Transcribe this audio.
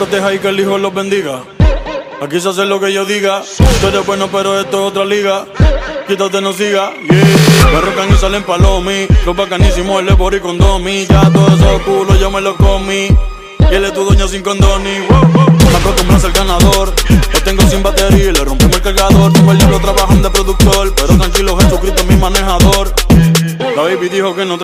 proteja y que el hijo los bendiga. Aquí se hace lo que yo diga. Tú eres bueno, pero esto es otra liga. Quítate, no siga. Yeah. Me arrocan y salen palomi. Los bacanísimos, el Ebor y condomi. Ya todo eso culo yo me lo comí. Y él es tu doña sin condoni. Me cargador. Tengo el diablo trabajando de productor. Pero tranquilo, Jesucristo es mi manejador. La baby dijo que no